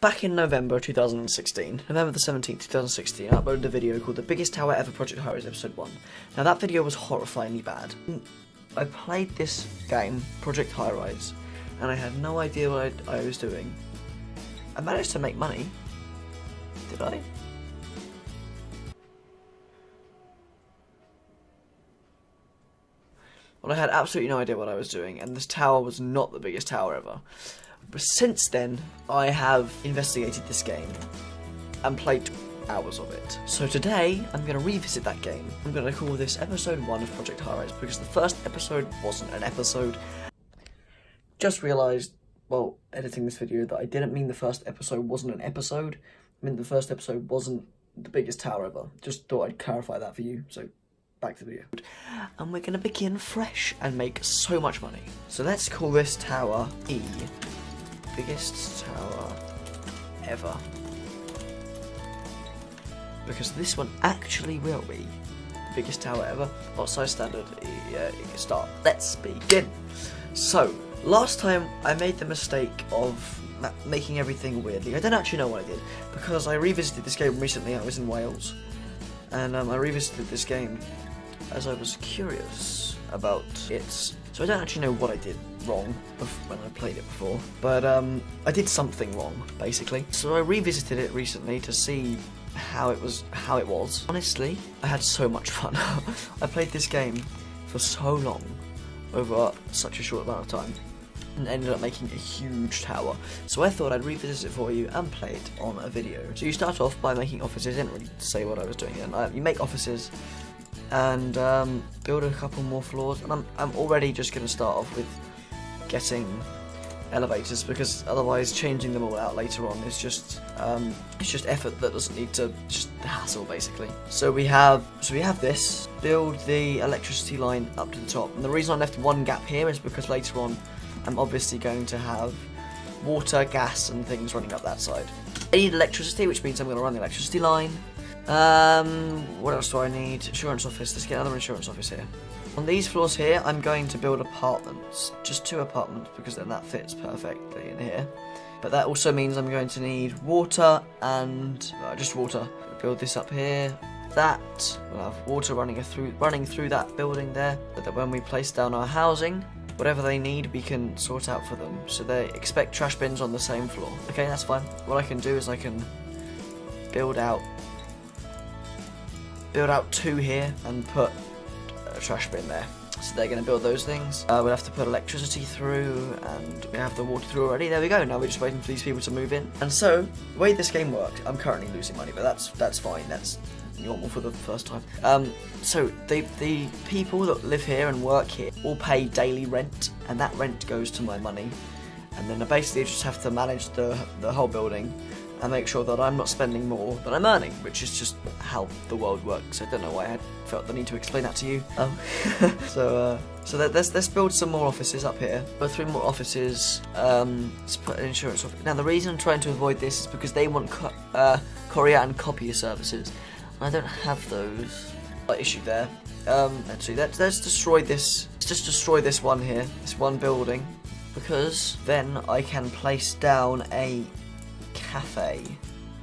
Back in November 2016, November the 17th, 2016, I uploaded a video called The Biggest Tower Ever Project Highrise Episode 1. Now, that video was horrifyingly bad. I played this game, Project Highrise, and I had no idea what I, I was doing. I managed to make money. Did I? Well, I had absolutely no idea what I was doing, and this tower was not the biggest tower ever. But since then, I have investigated this game and played hours of it. So today, I'm going to revisit that game. I'm going to call this episode 1 of Project Highrise because the first episode wasn't an episode. Just realised, well, editing this video, that I didn't mean the first episode wasn't an episode. I meant the first episode wasn't the biggest tower ever. Just thought I'd clarify that for you, so back to the video. And we're going to begin fresh and make so much money. So let's call this tower E. Biggest tower ever. Because this one actually will be the biggest tower ever. What size standard? Yeah, start. Let's begin. So, last time I made the mistake of making everything weirdly. I don't actually know what I did because I revisited this game recently. I was in Wales, and um, I revisited this game as I was curious about its. So I don't actually know what I did wrong when I played it before, but um, I did something wrong basically. So I revisited it recently to see how it was. How it was. Honestly, I had so much fun. I played this game for so long, over such a short amount of time and ended up making a huge tower. So I thought I'd revisit it for you and play it on a video. So you start off by making offices, I didn't really say what I was doing, and uh, you make offices and um, build a couple more floors, and I'm, I'm already just going to start off with getting elevators because otherwise changing them all out later on is just um, it's just effort that doesn't need to just hassle basically. So we have so we have this build the electricity line up to the top and the reason I left one gap here is because later on I'm obviously going to have water, gas and things running up that side. I need electricity which means I'm going to run the electricity line. Um, what else do I need? Insurance office. Let's get another insurance office here. On these floors here, I'm going to build apartments. Just two apartments, because then that fits perfectly in here. But that also means I'm going to need water and... Uh, just water. Build this up here. That. We'll have water running through, running through that building there. But that when we place down our housing, whatever they need, we can sort out for them. So they expect trash bins on the same floor. Okay, that's fine. What I can do is I can build out build out two here and put a trash bin there. So they're going to build those things. Uh, we'll have to put electricity through, and we have the water through already. There we go. Now we're just waiting for these people to move in. And so, the way this game works, I'm currently losing money, but that's that's fine. That's normal for the first time. Um, so the the people that live here and work here all pay daily rent, and that rent goes to my money. And then I basically just have to manage the the whole building and make sure that I'm not spending more than I'm earning, which is just how the world works. I don't know why I felt the need to explain that to you. Um, so, uh, so let's let's build some more offices up here. Put three more offices. Um, let's put an insurance office. Now the reason I'm trying to avoid this is because they want co uh, courier and copier services. I don't have those. Issue there. Um, actually, let's let's destroy this. Let's just destroy this one here. This one building because then I can place down a cafe.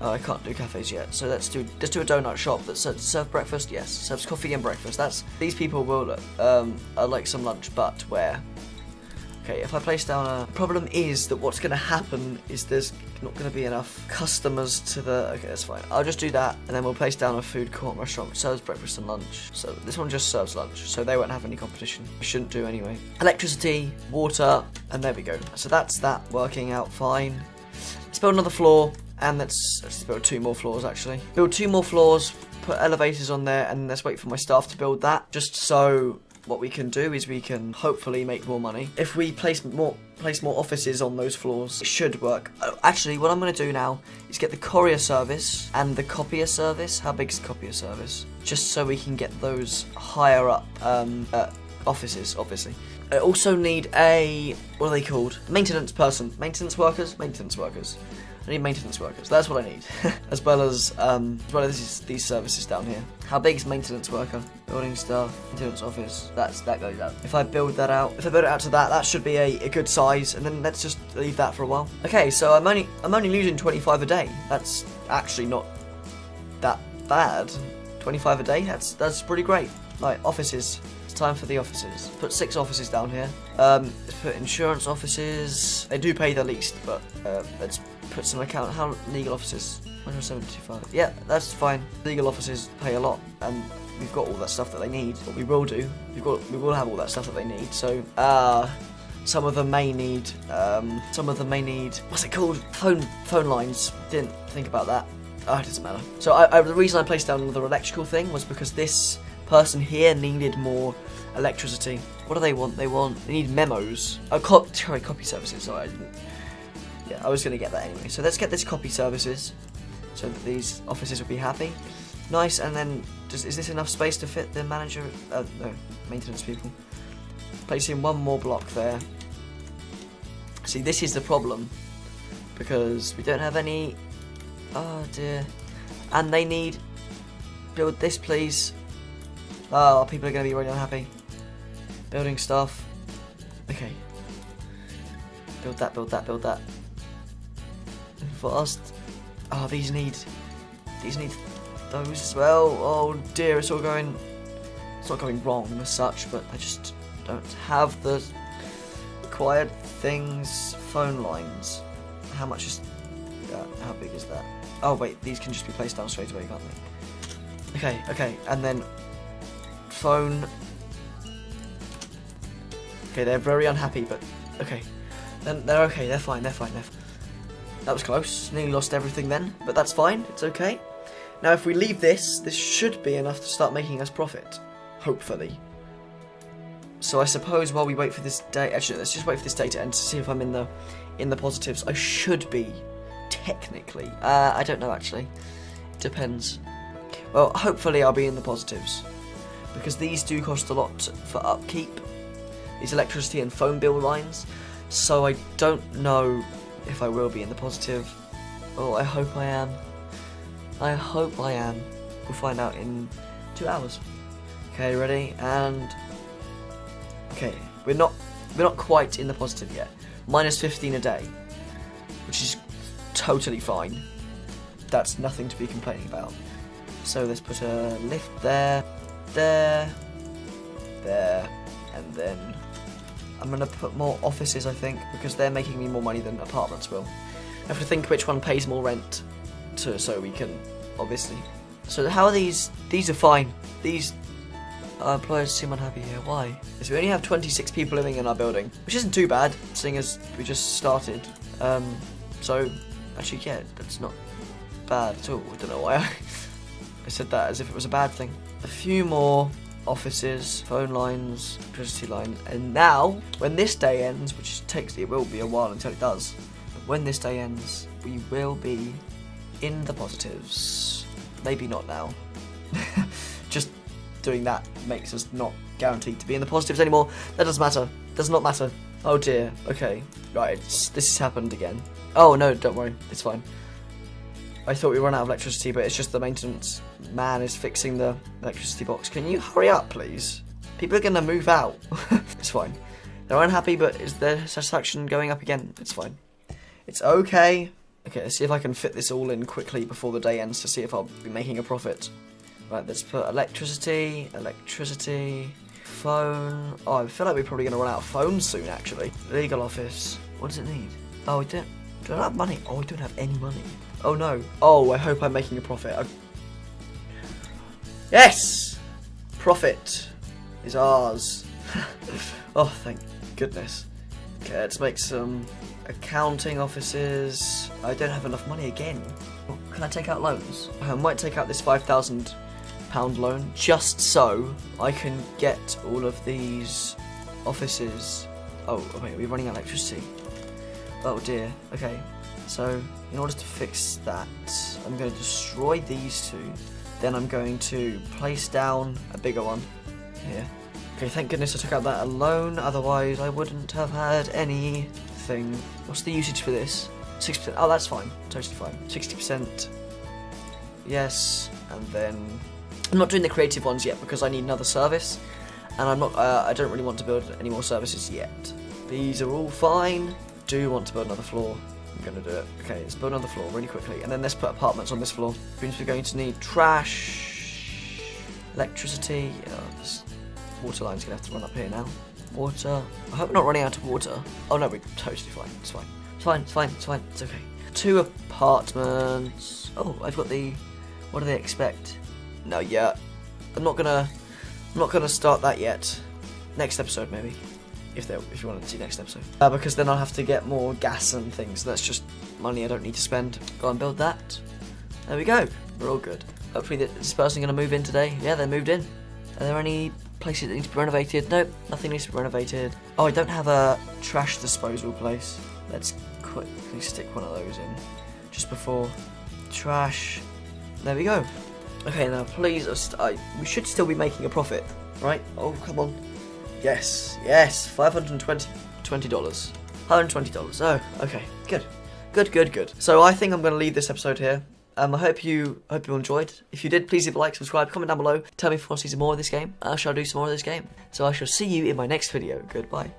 Oh, I can't do cafes yet, so let's do let's do a donut shop that serves serve breakfast. Yes, serves coffee and breakfast. That's these people will um like some lunch, but where? Okay, if I place down a problem is that what's going to happen is there's not going to be enough customers to the. Okay, that's fine. I'll just do that, and then we'll place down a food court restaurant which serves breakfast and lunch. So this one just serves lunch, so they won't have any competition. Shouldn't do anyway. Electricity, water, and there we go. So that's that working out fine. Let's build another floor, and let's, let's build two more floors actually. Build two more floors, put elevators on there, and let's wait for my staff to build that, just so what we can do is we can hopefully make more money. If we place more place more offices on those floors, it should work. Oh, actually, what I'm going to do now is get the courier service and the copier service. How big is the copier service? Just so we can get those higher up um, uh, offices, obviously. I also need a, what are they called? Maintenance person. Maintenance workers? Maintenance workers. I need maintenance workers. That's what I need, as well as um, as well as these, these services down here. How big is maintenance worker? Building staff, maintenance office. That's that goes out. If I build that out, if I build it out to that, that should be a, a good size. And then let's just leave that for a while. Okay, so I'm only I'm only losing 25 a day. That's actually not that bad. 25 a day. That's that's pretty great. Like offices. Time for the offices. Put six offices down here. Um, put insurance offices. They do pay the least, but uh, let's put some account. How legal offices? 175. Yeah, that's fine. Legal offices pay a lot, and we've got all that stuff that they need. What we will do, we've got we will have all that stuff that they need. So, uh, some of them may need, um, some of them may need, what's it called? Phone phone lines. Didn't think about that. Oh, it doesn't matter. So I, I, the reason I placed down another electrical thing was because this person here needed more electricity. What do they want? They want, they need memos. Oh, cop, sorry, copy services. Sorry. Yeah, I was going to get that anyway. So let's get this copy services so that these offices will be happy. Nice, and then does, is this enough space to fit the manager? Uh, no, maintenance people. Placing one more block there. See, this is the problem because we don't have any. Oh dear, and they need build this, please. Oh, people are going to be really unhappy. Building stuff. Okay. Build that, build that, build that. For us, oh, these need, these need those as well. Oh dear, it's all going, it's not going wrong as such, but I just don't have the required things. Phone lines. How much is that? How big is that? Oh wait, these can just be placed down straight away, can't they? Okay, okay, and then phone. Okay, they're very unhappy, but okay. Then they're okay, they're fine, they're fine, they're fine. That was close. Nearly lost everything then, but that's fine, it's okay. Now if we leave this, this should be enough to start making us profit. Hopefully. So I suppose while we wait for this day, actually let's just wait for this day to end to see if I'm in the in the positives. I should be, technically. Uh, I don't know actually. Depends. Well, hopefully I'll be in the positives because these do cost a lot for upkeep. These electricity and phone bill lines. So I don't know if I will be in the positive. Oh, I hope I am. I hope I am. We'll find out in two hours. Okay, ready? And okay, we're not we're not quite in the positive yet. Minus 15 a day, which is totally fine. That's nothing to be complaining about. So let's put a lift there, there, there, and then I'm gonna put more offices, I think, because they're making me more money than apartments will. I have to think which one pays more rent, to so we can obviously. So how are these? These are fine. These our employers seem unhappy here. Why? Because we only have 26 people living in our building, which isn't too bad, seeing as we just started. Um, so actually, yeah, that's not bad at all. I don't know why I, I said that as if it was a bad thing. A few more offices, phone lines, electricity lines, and now when this day ends, which takes it will be a while until it does. When this day ends, we will be in the positives. Maybe not now. Just doing that makes us not guaranteed to be in the positives anymore. That doesn't matter. Does not matter. Oh dear. Okay. Right. This has happened again. Oh no, don't worry. It's fine. I thought we run out of electricity, but it's just the maintenance man is fixing the electricity box. Can you hurry up, please? People are gonna move out. it's fine. They're unhappy, but is their satisfaction going up again? It's fine. It's okay. Okay, let's see if I can fit this all in quickly before the day ends to see if I'll be making a profit. Right, let's put electricity, electricity, phone. Oh, I feel like we're probably going to run out of phones soon, actually. Legal office. What does it need? Oh, we don't, don't have money. Oh, we don't have any money. Oh, no. Oh, I hope I'm making a profit. I... Yes! Profit is ours. oh, thank goodness. Okay, let's make some accounting offices. I don't have enough money again. Oh, can I take out loans? I might take out this £5,000 loan just so I can get all of these offices. Oh, wait, are we running out of electricity? Oh dear. Okay, so in order to fix that, I'm going to destroy these two. Then I'm going to place down a bigger one here. Okay, thank goodness I took out that alone, otherwise I wouldn't have had anything. What's the usage for this? 60%. Oh, that's fine. Totally fine. 60%. Yes. And then I'm not doing the creative ones yet because I need another service, and I'm not. Uh, I don't really want to build any more services yet. These are all fine. Do want to build another floor? I'm gonna do it. Okay, let's build another floor really quickly, and then let's put apartments on this floor. Means we're going to need trash, electricity. Oh, this water line's gonna have to run up here now. Water. I hope we're not running out of water. Oh no, we're totally fine. It's fine. It's fine. It's fine. It's fine. It's okay. Two apartments. Oh, I've got the. What do they expect? No, yeah. I'm not gonna. I'm not gonna start that yet. Next episode, maybe. If if you want to see next episode. Uh, because then I'll have to get more gas and things. That's just money I don't need to spend. Go and build that. There we go. We're all good. Hopefully this person gonna move in today. Yeah, they moved in. Are there any places that need to be renovated? Nope, nothing needs to be renovated. Oh, I don't have a trash disposal place. Let's quickly stick one of those in. Just before trash. There we go. Okay, now please, I, we should still be making a profit, right? Oh, come on. Yes, yes, $520. $20. $120. Oh, okay, good. Good, good, good. So I think I'm going to leave this episode here. Um, I hope you hope you enjoyed. If you did, please leave a like, subscribe, comment down below. Tell me if you want to see some more of this game. I shall do some more of this game. So I shall see you in my next video. Goodbye.